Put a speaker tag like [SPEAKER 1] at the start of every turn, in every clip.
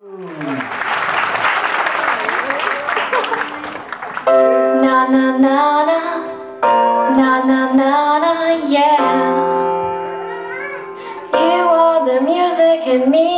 [SPEAKER 1] Na na na na, na na na na, yeah. You are the music in me.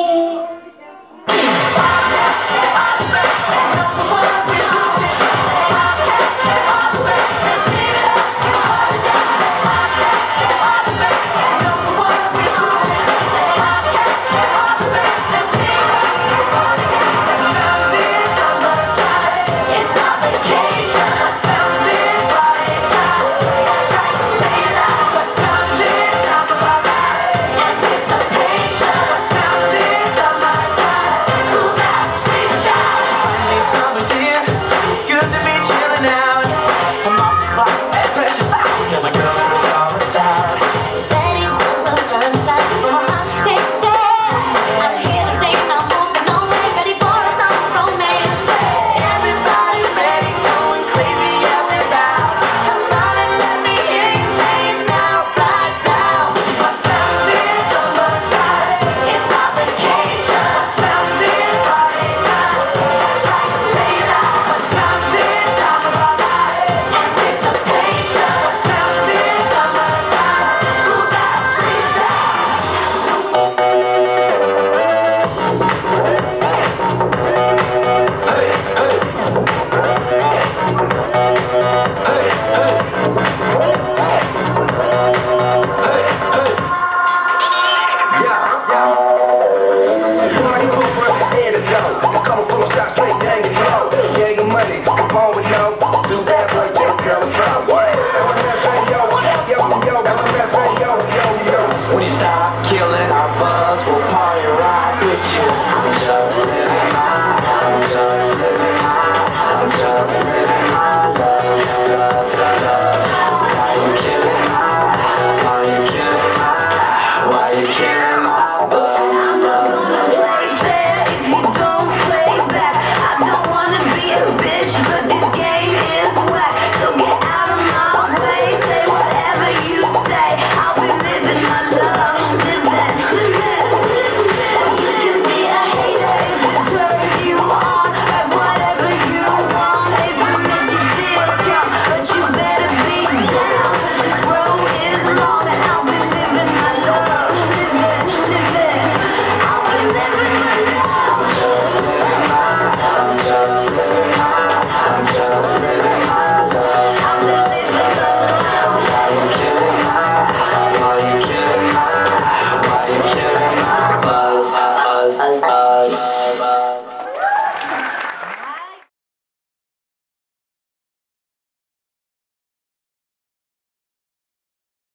[SPEAKER 2] California.